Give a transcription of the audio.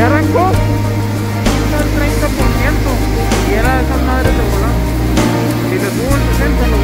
5 al 30% y era de esas madres de volar. Si le subo el 60 lo.